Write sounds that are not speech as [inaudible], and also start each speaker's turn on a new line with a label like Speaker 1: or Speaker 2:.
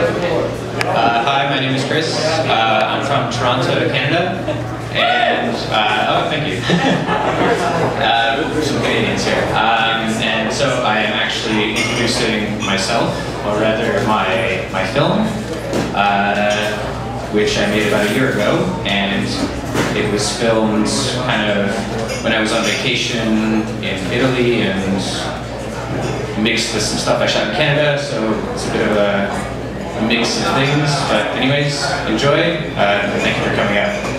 Speaker 1: Uh, hi, my name is Chris. Uh, I'm from Toronto, Canada. And, uh, oh, thank you. [laughs] uh, some Canadians here. Um, and so I am actually introducing myself, or rather my, my film, uh, which I made about a year ago. And it was filmed kind of when I was on vacation in Italy and mixed with some stuff I shot in Canada, so it's a bit of a a mix of things. But anyways, enjoy. Uh, thank you for coming out.